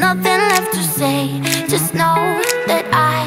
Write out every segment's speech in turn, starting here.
nothing left to say. Just know that I.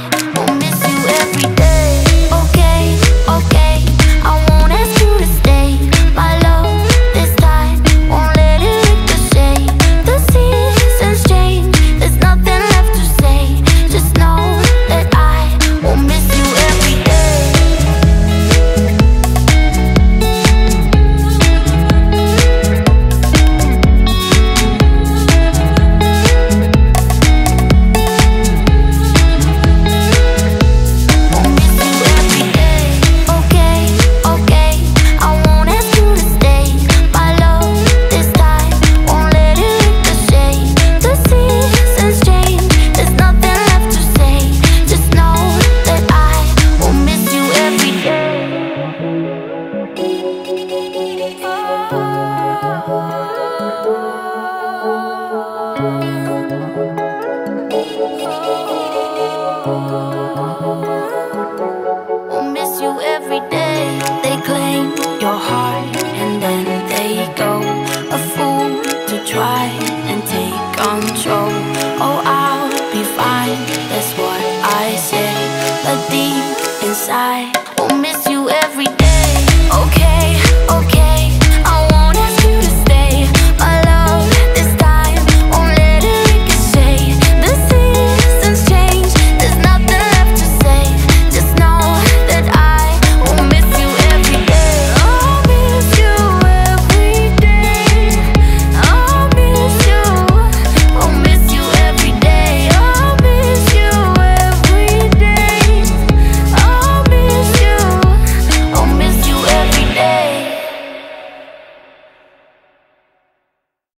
Will miss you every day. They claim